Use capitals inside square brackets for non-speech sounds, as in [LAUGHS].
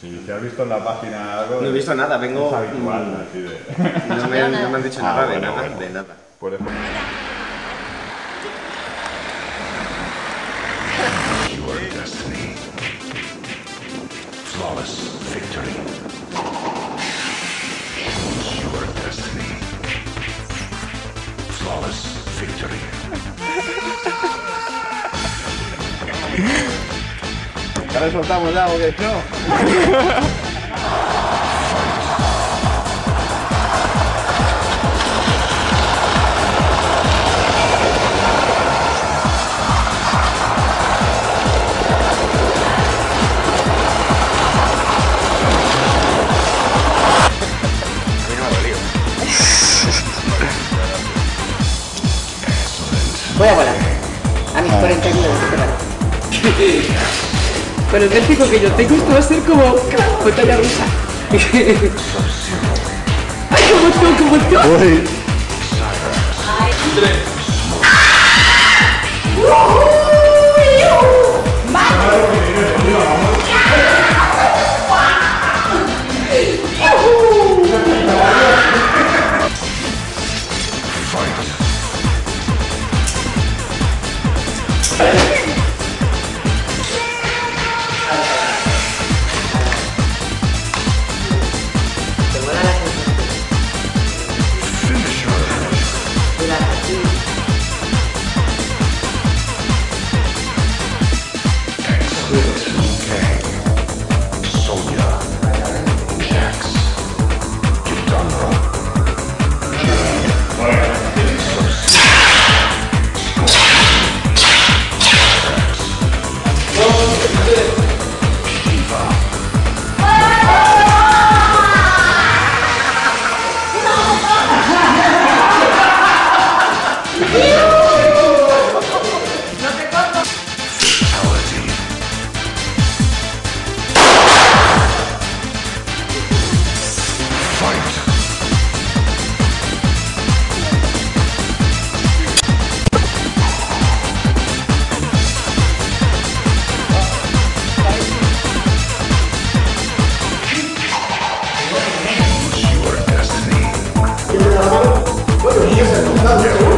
Si has visto en la página algo... No he visto nada, vengo... Es habitual, mm, así de... No me, no me han dicho Ah, nada de nada, bueno. de nada. Por ejemplo... Your destiny. Flawless victory. ¿Ya le soltamos ya o qué? No. Voy a volar. A mis 40 kilómetros [LAUGHS] Con el vértigo que yo tengo, esto va a ser como montaña rusa. [LAUGHS] ¡Ay, como tú, como tú! Fight. Valeu.